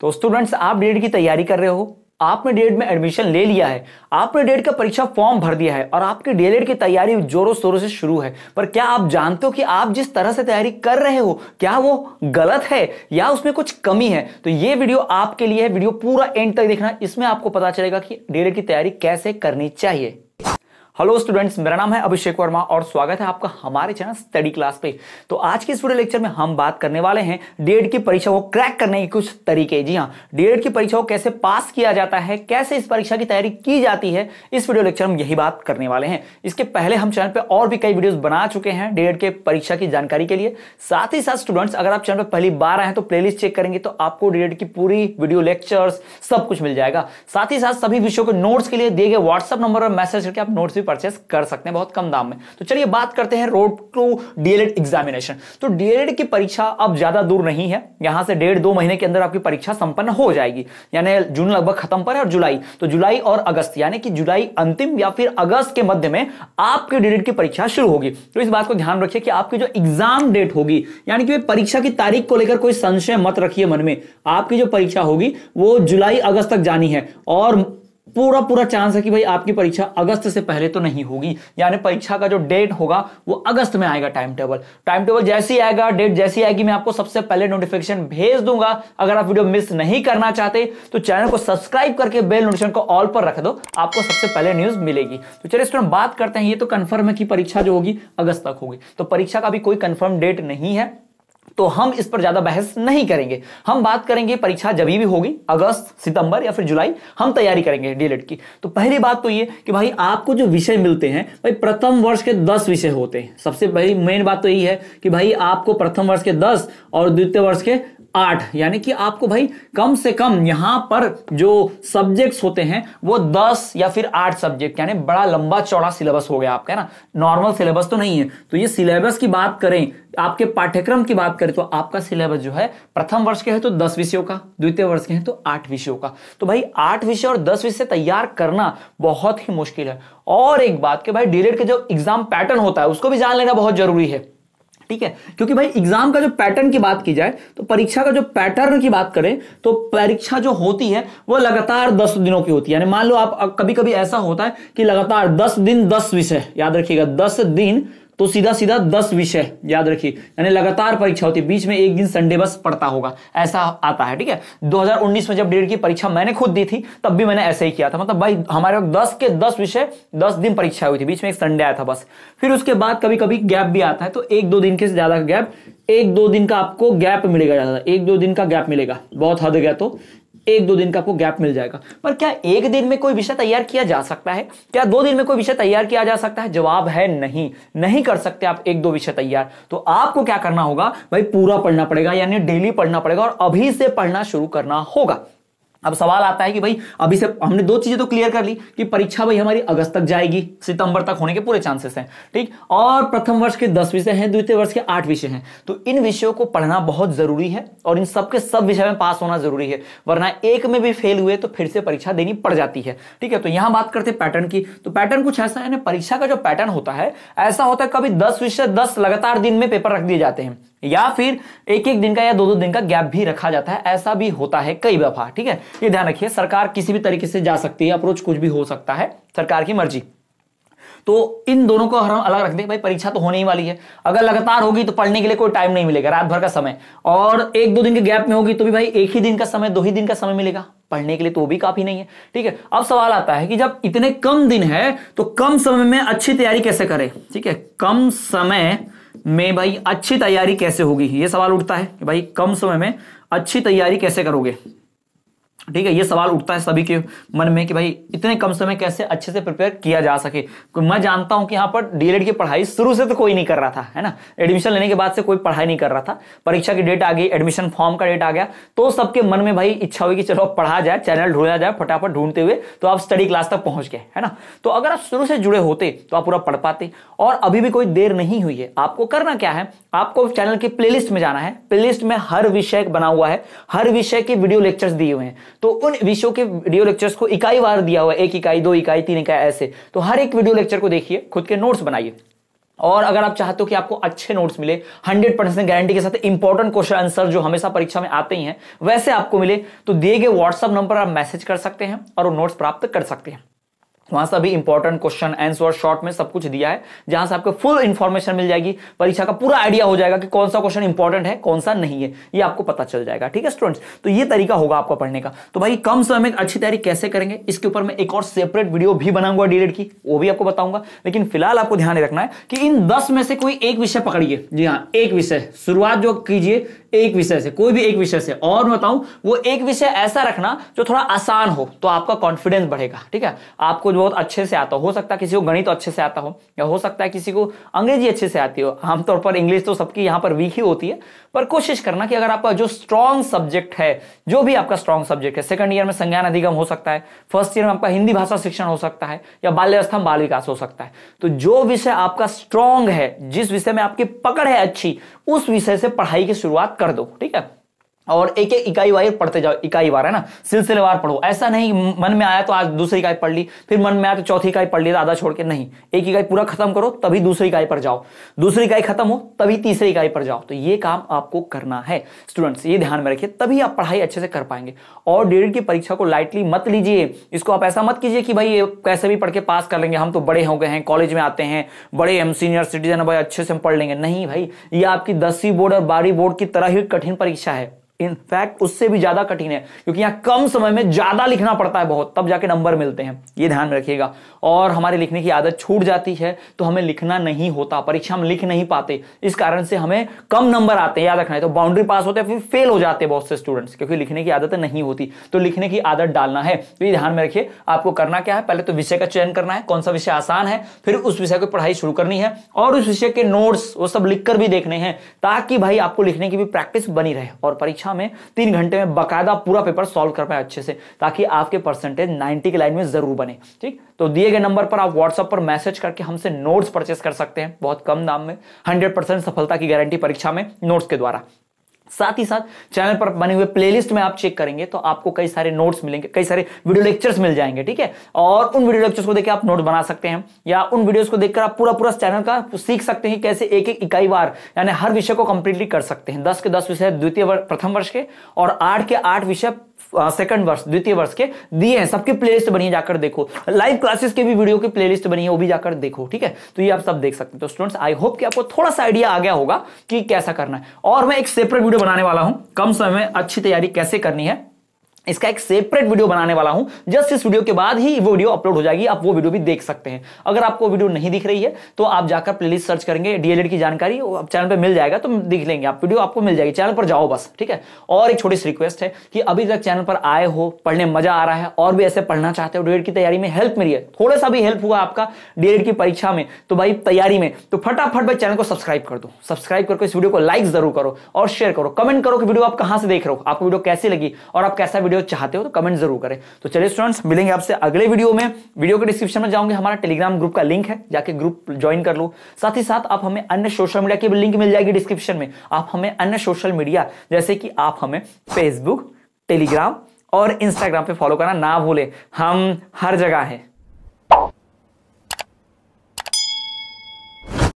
तो स्टूडेंट्स आप डीएड की तैयारी कर रहे हो। आपने डीएड में एडमिशन ले लिया है। आपने डीएड का परीक्षा फॉर्म भर दिया है और आपकी डीएलएड की तैयारी जोरों शोरों से शुरू है। पर क्या आप जानते हो कि आप जिस तरह से तैयारी कर रहे हो, क्या वो गलत है या उसमें कुछ कमी है? तो ये वीडियो आपके लिए है। वीडियो पूरा एंड तक देखना। इसमें आपको पता चलेगा कि डीएलएड की तैयारी कैसे करनी चाहिए। हेलो स्टूडेंट्स मेरा नाम है अभिषेक वर्मा और स्वागत है आपका हमारे चैनल स्टडी क्लास पे। तो आज के इस वीडियो लेक्चर में हम बात करने वाले हैं डीएड की परीक्षा को क्रैक करने के कुछ तरीके। जी हाँ डीएड की परीक्षा को कैसे पास किया जाता है, कैसे इस परीक्षा की तैयारी की जाती है, इस वीडियो लेक्चर में यही बात करने वाले हैं। इसके पहले हम चैनल पर और भी कई वीडियो बना चुके हैं डीएड के परीक्षा की जानकारी के लिए। साथ ही साथ स्टूडेंट्स अगर आप चैनल पर पहली बार आए तो प्ले चेक करेंगे तो आपको डीएड की पूरी वीडियो लेक्चर्स सब कुछ मिल जाएगा। साथ ही साथ सभी विषयों के नोट्स के लिए दिए गए व्हाट्सअप नंबर और मैसेज करके आप नोट्स भी परचेस कर सकते हैं बहुत कम दाम में। तो चलिए बात करते हैं road to D El Ed examination तो डीएलएड की परीक्षा अब ज़्यादा दूर नहीं है। यहाँ से डेढ़ दो महीने के अंदर आपकी परीक्षा संपन्न हो जाएगी। यानी जून लगभग खत्म पर है और जुलाई। तो जुलाई और अगस्त, यानी कि जुलाई अंतिम या फिर अगस्त के मध्य में आपके डीएलएड की परीक्षा शुरू होगी। तो इस बात को ध्यान रखिए कि आपकी जो एग्ज़ाम डेट होगी, यानी कि परीक्षा की तारीख को लेकर कोई संशय मत रखिए मन में। आपकी जो परीक्षा होगी, वो जुलाई अगस्त तक जानी है और पूरा पूरा चांस है कि भाई आपकी परीक्षा अगस्त से पहले तो नहीं होगी। यानी परीक्षा का जो डेट होगा, वो अगस्त में आएगा टाइम टेबल टाइम टेबल जैसे आएगा डेट जैसी आएगी, मैं आपको सबसे पहले नोटिफिकेशन भेज दूँगा। अगर आप वीडियो मिस नहीं करना चाहते तो चैनल को सब्सक्राइब करके बेल नोटिफिकेशन को ऑल पर रख दो। आपको सबसे पहले न्यूज़ मिलेगी। तो चलिए स्टूडेंट बात करते हैं। ये तो कन्फर्म है कि परीक्षा जो होगी, अगस्त तक होगी। तो परीक्षा का भी कोई कंफर्म डेट नहीं है। तो हम इस पर ज़्यादा बहस नहीं करेंगे। हम बात करेंगे, परीक्षा जब भी होगी, अगस्त, सितंबर या फिर जुलाई, हम तैयारी करेंगे डीएलएड की। तो पहली बात तो ये कि भाई आपको जो विषय मिलते हैं, भाई प्रथम वर्ष के दस विषय होते हैं। सबसे पहली मेन बात तो यही है कि भाई आपको प्रथम वर्ष के दस और द्वितीय वर्ष के आठ, यानी कि आपको भाई कम से कम यहाँ पर जो सब्जेक्ट्स होते हैं, वो दस या फिर आठ सब्जेक्ट यानी बड़ा लंबा चौड़ा सिलेबस हो गया आपका, है ना? नॉर्मल सिलेबस तो नहीं है। तो ये सिलेबस की बात करें, आपके पाठ्यक्रम की बात करें तो आपका सिलेबस जो है, प्रथम वर्ष के है तो दस विषयों का, द्वितीय वर्ष के हैं तो आठ विषयों का। तो भाई आठ विषय और दस विषय तैयार करना बहुत ही मुश्किल है। और एक बात कि भाई डीलेट के जो एग्ज़ाम पैटर्न होता है, उसको भी जान लेना बहुत ज़रूरी है। ठीक है? क्योंकि भाई एग्ज़ाम का जो पैटर्न की बात की जाए तो परीक्षा का जो पैटर्न की बात करें तो परीक्षा जो होती है, वो लगातार दस दिनों की होती है। यानी मान लो आप कभी कभी ऐसा होता है कि लगातार दस दिन दस विषय, याद रखिएगा, दस दिन तो सीधा सीधा दस विषय याद रखिए। यानी लगातार परीक्षा होती है। बीच में एक दिन संडे बस पढ़ता होगा। ऐसा आता है, ठीक है? 2019 में जब डेढ़ की परीक्षा मैंने खुद दी थी, तब भी मैंने ऐसे ही किया था। मतलब भाई, हमारे दस के दस विषय, दस दिन परीक्षा हुई थी। बीच में एक संडे आया था बस। फिर उसके बाद कभी कभी गैप भी आता है तो एक दो दिन के ज़्यादा गैप एक दो दिन का आपको गैप मिलेगा ज़्यादा। एक दो दिन का गैप मिलेगा। बहुत हद गया तो। एक दो दिन का आपको गैप मिल जाएगा। पर क्या एक दिन में कोई विषय तैयार किया जा सकता है? क्या दो दिन में कोई विषय तैयार किया जा सकता है? जवाब है नहीं। नहीं कर सकते आप एक दो विषय तैयार। तो आपको क्या करना होगा? भाई पूरा पढ़ना पड़ेगा, यानी डेली पढ़ना पड़ेगा और अभी से पढ़ना शुरू करना होगा। अब सवाल आता है कि भाई, अभी से हमने दो चीज़ें तो क्लियर कर ली कि परीक्षा भाई हमारी अगस्त तक जाएगी, सितंबर तक होने के पूरे चांसेस हैं, ठीक? और प्रथम वर्ष के दस विषय हैं, द्वितीय वर्ष के आठ विषय हैं। तो इन विषयों को पढ़ना बहुत ज़रूरी है और इन सबके सब सब विषय में पास होना ज़रूरी है, वरना एक में भी फेल हुए तो फिर से परीक्षा देनी पड़ जाती है, ठीक है? तो यहाँ बात करते हैं पैटर्न की। तो पैटर्न कुछ ऐसा है ना, परीक्षा का जो पैटर्न होता है, ऐसा होता है कभी दस विषय दस लगातार दिन में पेपर रख दिए जाते हैं। या फिर एक एक दिन का या दो दो दिन का गैप भी रखा जाता है। ऐसा भी होता है कई दफ़ा, ठीक है? ये ध्यान रखिए, सरकार किसी भी तरीके से जा सकती है, अप्रोच कुछ भी हो सकता है, सरकार की मर्ज़ी। तो इन दोनों को हम अलग रख दें, भाई परीक्षा तो होने ही वाली है। अगर लगातार होगी तो पढ़ने के लिए कोई टाइम नहीं मिलेगा, रात भर का समय। और एक दो दिन के गैप में होगी तो भी भाई एक ही दिन का समय, दो ही दिन का समय मिलेगा। पढ़ने के लिए तो भी काफ़ी नहीं है, ठीक है? अब सवाल आता है कि जब इतने कम दिन है तो कम समय में अच्छी तैयारी कैसे करें? ठीक है, कम समय में भाई अच्छी तैयारी कैसे होगी? ये सवाल उठता है कि भाई कम समय में अच्छी तैयारी कैसे करोगे? ठीक है, ये सवाल उठता है सभी के मन में कि भाई, इतने कम समय कैसे अच्छे से प्रिपेयर किया जा सके? मैं जानता हूँ कि यहाँ पर डीएलएड की पढ़ाई शुरू से तो कोई नहीं कर रहा था, है ना? एडमिशन लेने के बाद से कोई पढ़ाई नहीं कर रहा था। परीक्षा की डेट आ गई एडमिशन फॉर्म का डेट आ गया। तो सबके मन में भाई इच्छा हुई कि चलो पढ़ा जाए चैनल ढूंढा जाए, फटाफट ढूंढते हुए तो आप स्टडी क्लास तक पहुँच गए, है ना? तो अगर आप शुरू से जुड़े होते तो आप पूरा पढ़ पाते। और अभी भी कोई देर नहीं हुई है। आपको करना क्या है? आपको चैनल की प्लेलिस्ट में जाना है। प्लेलिस्ट में हर विषय बना हुआ है। हर विषय के वीडियो लेक्चर्स दिए हुए हैं। तो उन विषयों के वीडियो लेक्चर्स को इकाई वार दिया हुआ है, एक इकाई, दो इकाई, तीन इकाई, ऐसे। तो हर एक वीडियो लेक्चर को देखिए, खुद के नोट्स बनाइए। और अगर आप चाहते हो कि आपको अच्छे नोट्स मिले 100 परसेंट गारंटी के साथ इंपॉर्टेंट क्वेश्चन आंसर जो हमेशा परीक्षा में आते ही हैं, वैसे आपको मिले तो दिए गए व्हाट्सअप नंबर पर आप मैसेज कर सकते हैं और वो नोट्स प्राप्त कर सकते हैं। वहाँ सभी इंपॉर्टेंट क्वेश्चन आंसर शॉर्ट में सब कुछ दिया है, जहाँ से आपको फुल इंफॉर्मेशन मिल जाएगी, परीक्षा का पूरा आइडिया हो जाएगा कि कौन सा क्वेश्चन इंपॉर्टेंट है, कौन सा नहीं है, ये आपको पता चल जाएगा, ठीक है स्टूडेंट्स तो ये तरीका होगा आपका पढ़ने का। तो भाई, कम समय में अच्छी तैयारी कैसे करेंगे? इसके ऊपर मैं एक और सेपरेट वीडियो भी बनाऊँगा डीलेट की, वो भी आपको बताऊँगा। लेकिन फ़िलहाल आपको ध्यान रखना है कि इन दस में से कोई एक विषय पकड़िए। जी हाँ एक विषय। शुरुआत जो कीजिए, एक विषय से, कोई भी एक विषय से। और बताऊँ, वो एक विषय ऐसा रखना जो थोड़ा आसान हो तो आपका कॉन्फिडेंस बढ़ेगा, ठीक है? आपको बहुत अच्छे से आता हो। हो सकता है किसी को गणित तो अच्छे से आता हो, या हो सकता है किसी को अंग्रेज़ी अच्छे से आती हो। आमतौर पर इंग्लिश तो सबकी यहाँ पर वीक ही होती है, पर कोशिश करना कि अगर आपका जो स्ट्रॉन्ग सब्जेक्ट है, जो भी आपका स्ट्रॉन्ग सब्जेक्ट है सेकंड ईयर में संज्ञान अधिगम हो सकता है फ़र्स्ट ईयर में आपका हिंदी भाषा शिक्षण हो सकता है, या बाल्यावस्था बाल विकास हो सकता है। तो जो विषय आपका स्ट्रॉन्ग है, जिस विषय में आपकी पकड़ है अच्छी, उस विषय से पढ़ाई की शुरुआत कर दो, ठीक है? और एक एक इकाई वार पढ़ते जाओ, इकाई वार, है ना? सिलसिलेवार पढ़ो। ऐसा नहीं, मन में आया तो आज दूसरी इकाई पढ़ ली, फिर मन में आया तो चौथी इकाई पढ़ ली, आधा छोड़ के नहीं। एक इकाई पूरा खत्म करो, तभी दूसरी इकाई पर जाओ। दूसरी इकाई खत्म हो, तभी तीसरी इकाई पर जाओ। तो ये काम आपको करना है। स्टूडेंट्स ये ध्यान में रखिए, तभी आप पढ़ाई अच्छे से कर पाएँगे। और डेढ़ की परीक्षा को लाइटली मत लीजिए। इसको आप ऐसा मत कीजिए कि भाई, ये कैसे भी पढ़ के पास कर लेंगे। हम तो बड़े हो गए हैं कॉलेज में आते हैं, बड़े हम सीनियर सिटीजन भाई, अच्छे से हम पढ़ लेंगे। नहीं भाई, ये आपकी दसवीं बोर्ड और बारहवीं बोर्ड की तरह ही कठिन परीक्षा है। इनफैक्ट उससे भी ज़्यादा कठिन है, क्योंकि यहाँ कम समय में ज़्यादा लिखना पड़ता है बहुत, तब जाके नंबर मिलते हैं। ये ध्यान में रखिएगा। और हमारे लिखने की आदत छूट जाती है तो हमें लिखना नहीं होता, परीक्षा में लिख नहीं पाते। इस कारण से हमें कम नंबर आते हैं, याद रखना है। तो बाउंड्री पास होते हैं, फिर फेल हो जाते हैं बहुत से स्टूडेंट्स क्योंकि लिखने की आदत नहीं होती। तो लिखने की आदत डालना है। तो ये ध्यान में रखिए, आपको करना क्या है? पहले तो विषय का चयन करना है, कौन सा विषय आसान है, फिर उस विषय की पढ़ाई शुरू करनी है, और उस विषय के नोट्स वो सब लिखकर भी देखने हैं, ताकि भाई आपको लिखने की भी प्रैक्टिस बनी रहे, और परीक्षा में तीन घंटे में बकायदा पूरा पेपर सॉल्व कर पाए अच्छे से, ताकि आपके परसेंटेज 90 के लाइन में ज़रूर बने, ठीक? तो दिए गए नंबर पर आप व्हाट्सएप पर मैसेज करके हमसे नोट्स परचेस कर सकते हैं, बहुत कम दाम में 100% सफलता की गारंटी परीक्षा में नोट्स के द्वारा। साथ ही साथ चैनल पर बने हुए प्लेलिस्ट में आप चेक करेंगे तो आपको कई सारे नोट्स मिलेंगे, कई सारे वीडियो लेक्चर्स मिल जाएँगे, ठीक है? और उन वीडियो लेक्चर्स को देखकर आप नोट बना सकते हैं, या उन वीडियोस को देखकर आप पूरा पूरा चैनल का सीख सकते हैं कैसे एक एक इकाई बार यानी हर विषय को कंप्लीटली कर सकते हैं। दस के दस विषय, द्वितीय प्रथम वर्ष के, और आठ के आठ विषय सेकंड वर्ष द्वितीय वर्ष के दिए हैं। सबके प्लेलिस्ट बनी है, जाकर देखो। लाइव क्लासेस के भी वीडियो की प्लेलिस्ट बनी है, वो भी जाकर देखो, ठीक है? तो ये आप सब देख सकते हैं। तो स्टूडेंट्स आई होप कि आपको थोड़ा सा आइडिया आ गया होगा कि कैसा करना है। और मैं एक सेपरेट वीडियो बनाने वाला हूँ। कम समय में अच्छी तैयारी कैसे करनी है इसका एक सेपरेट वीडियो बनाने वाला हूँ। जस्ट इस वीडियो के बाद ही वो वीडियो अपलोड हो जाएगी, आप वो वीडियो भी देख सकते हैं। अगर आपको वीडियो नहीं दिख रही है तो आप जाकर प्लेलिस्ट सर्च करेंगे डीएलएड की जानकारी चैनल पे मिल जाएगा तो दिख लेंगे आप। वीडियो आपको मिल जाएगी चैनल पर जाओ बस, ठीक है? और एक छोटी सी रिक्वेस्ट है कि अभी तक चैनल पर आए हो, पढ़ने मज़ा आ रहा है, और भी ऐसे पढ़ना चाहते हो डीएलएड की तैयारी में हेल्प मिली है, थोड़ा सा भी हेल्प हुआ आपका डीएलएड की परीक्षा में तो भाई तैयारी में तो फटाफट भाई चैनल को सब्सक्राइब कर दो। सब्सक्राइब करके इस वीडियो को लाइक ज़रूर करो और शेयर करो। कमेंट करो कि वीडियो आप कहाँ से देख रहे हो, आपको वीडियो कैसी लगी, और आप कैसा वीडियो चाहते हो तो कमेंट ज़रूर करें। तो चलिए स्टूडेंट्स मिलेंगे आपसे अगले वीडियो में। वीडियो के डिस्क्रिप्शन में जाऊँगे। हमारा टेलीग्राम ग्रुप का लिंक है, जाके ग्रुप ज्वाइन कर लो। साथ ही साथ आप हमें अन्य सोशल मीडिया की लिंक मिल जाएगी डिस्क्रिप्शन में। आप हमें अन्य सोशल मीडिया जैसे कि आप हमें फेसबुक टेलीग्राम और इंस्टाग्राम पे फॉलो करना ना भूले। हम हर जगह हैं।